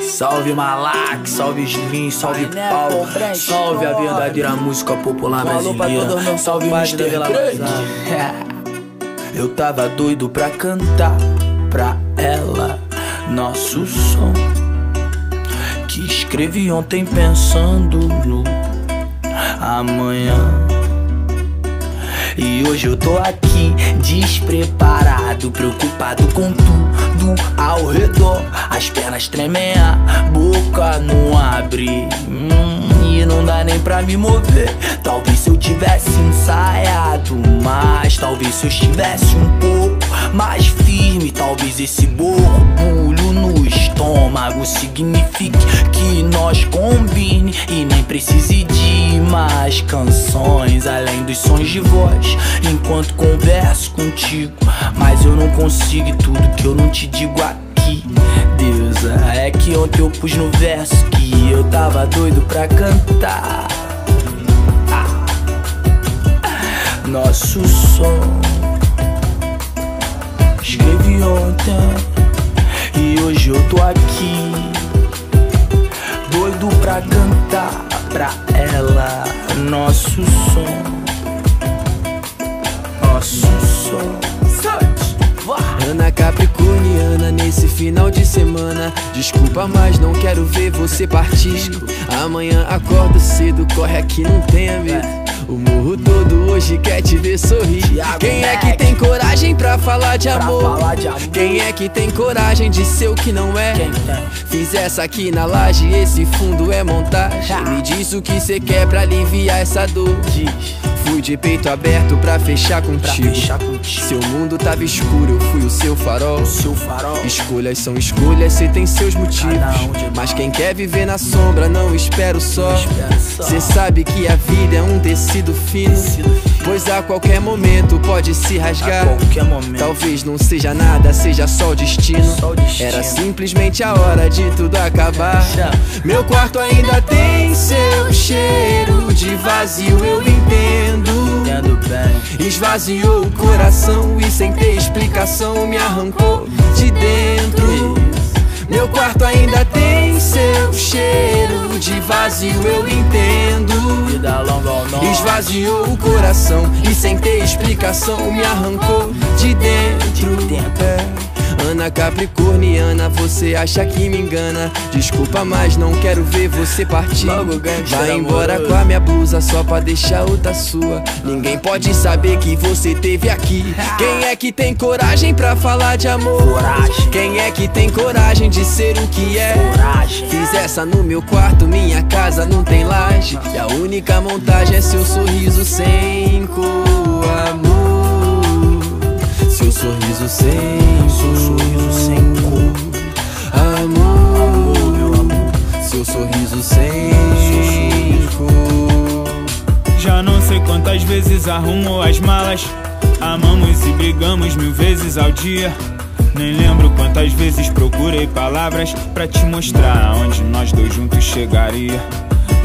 Salve Malak, salve Slim, salve Paulo, salve a verdadeira música popular brasileira, salve Mr. Grande. Eu tava doido pra cantar pra ela nosso som que escrevi ontem pensando no amanhã. E hoje eu tô aqui despreparado, preocupado com tudo ao redor. As pernas tremem, a boca não abre. Hum, e não dá nem pra me mover. Talvez se eu tivesse ensaiado mais, talvez se eu estivesse um pouco mais firme, talvez esse borbulho no estômago signifique que nós combine e nem precise de mais canções além dos sons de voz enquanto converso contigo. Mas eu não consigo tudo que eu não te digo aqui. Deusa, é que ontem eu pus no verso que eu tava doido pra cantar. Nosso som escrevi ontem e hoje eu tô aqui doido pra cantar pra ela nosso som nosso som. Ana Capricorniana nesse final de semana. Desculpa, mas não quero ver você partir. Amanhã acordo cedo, corre aqui, não medo. O morro todo hoje quer te ver sorrir. Quem é que tem coragem pra falar de amor? Quem é que tem coragem de ser o que não é? Fiz essa aqui na laje, esse fundo é montagem. Me diz o que cê quer pra aliviar essa dor. Fui de peito aberto pra fechar contigo. fechar contigo. Seu mundo tava escuro, eu fui o seu farol. O seu farol. Escolhas são escolhas, cê tem seus motivos. Mas quem quer viver na sombra, não espera o sol. espera o sol. Cê sabe que a vida é um tecido fino. Tecido fino. Pois a qualquer momento pode se rasgar. A qualquer momento. Talvez não seja nada, seja só o destino. Só o destino. Era simplesmente a hora de tudo acabar. Meu quarto ainda tem seu cheiro de vazio, eu entendo. Entendo bem. Esvaziou o coração e sem ter explicação me arrancou de dentro. Meu quarto ainda tem seu cheiro de vazio, eu entendo. Vida longa ao nome. Esvaziou o coração e sem ter explicação me arrancou Ana Capricorniana, você acha que me engana? Desculpa, mas não quero ver você partir. Vai embora com a minha blusa só pra deixar outra sua. Ninguém pode saber que você teve aqui. Quem é que tem coragem pra falar de amor? Coragem. Quem é que tem coragem de ser o que é? Coragem. Fiz essa no meu quarto, minha casa não tem laje. E a única montagem é seu sorriso sem Já não sei quantas vezes arrumou as malas. Amamos e brigamos mil vezes ao dia. Nem lembro quantas vezes procurei palavras pra te mostrar aonde nós dois juntos chegaria.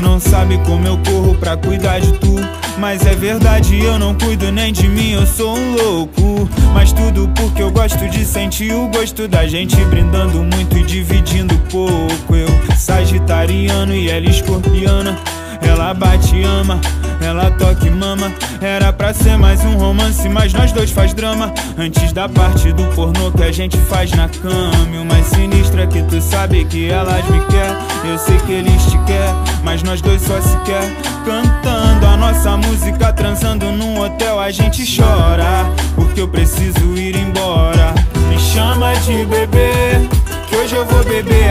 Não sabe como eu corro pra cuidar de tu. Mas é verdade, eu não cuido nem de mim, eu sou um louco. Mas tudo porque eu gosto de sentir o gosto da gente brindando muito e dividindo pouco. Eu, sagitariano e ela escorpiana. Ela bate ama, ela toca e mama. Era pra ser mais um romance, mas nós dois faz drama. Antes da parte do pornô que a gente faz na cama. E o mais sinistro é que tu sabe que elas me quer. Eu sei que eles te quer, mas nós dois só se quer. Cantando a nossa música, transando num hotel, a gente chora. Porque eu preciso ir embora. Me chama de bebê. Que hoje eu vou beber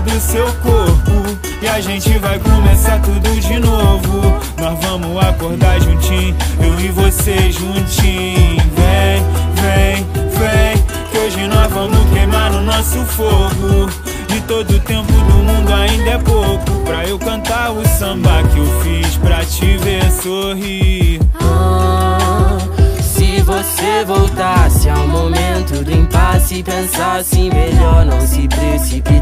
do seu corpo. E a gente vai começar tudo de novo. Nós vamos acordar juntinho Eu e você juntinho. Vem, vem, vem Que hoje nós vamos queimar no nosso fogo. E todo tempo do mundo ainda é pouco. Pra eu cantar o samba que eu fiz Pra te ver sorrir. Ah, Se você voltasse ao momento do impasse Pensasse melhor, não se precipitasse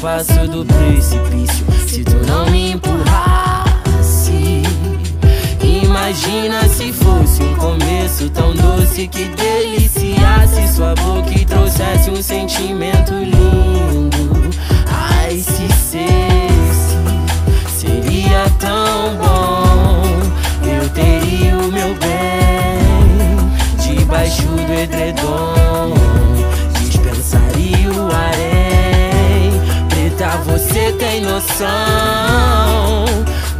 passo do precipício. Se tu não me empurrasse Imagina se fosse um começo tão doce Que deliciasse. Sua boca e trouxesse um sentimento lindo noção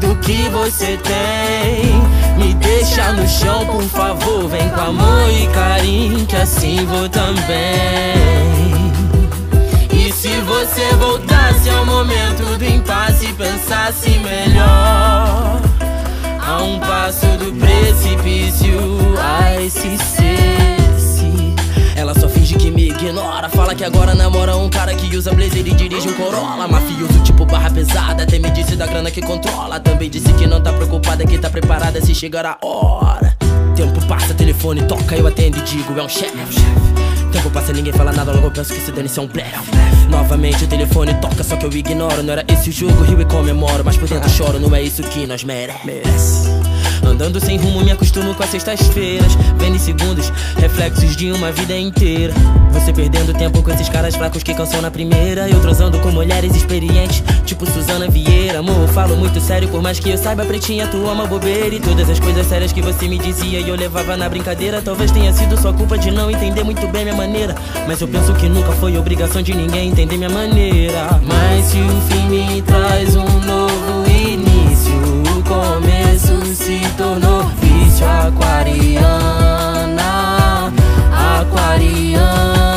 do que você tem. Me deixa no chão, por favor, vem com amor e carinho, que assim vou também. E se você voltasse ao momento do impasse e pensasse melhor, a um passo do precipício, ai se cesse. Ela só finge que me ignora Fala que agora namora um cara que usa blazer e dirige um Corolla Mafioso pesada. Até me disse da grana que controla. Também disse que não tá preocupada, que tá preparada. Se chegar a hora Tempo passa, telefone toca, eu atendo e digo é um chefe. Tempo passa, ninguém fala nada, logo eu penso que se dane é um blefe. Novamente o telefone toca, só que eu ignoro. Não era esse o jogo, rio e comemoro. Mas por dentro choro, não é isso que nós merece Andando sem rumo, me acostumo com as sextas-feiras. Vendo em segundos, reflexos de uma vida inteira. Você perdendo tempo com esses caras fracos que cansam na primeira. Eu transando com mulheres experientes, tipo Suzana Vieira. Amor, falo muito sério, por mais que eu saiba, pretinha, tu ama bobeira. E todas as coisas sérias que você me dizia e eu levava na brincadeira. Talvez tenha sido sua culpa de não entender muito bem minha maneira. Mas eu penso que nunca foi obrigação de ninguém entender minha maneira. Mas se o fim me traz um novo início, começo se tornou vício aquariana, aquariana.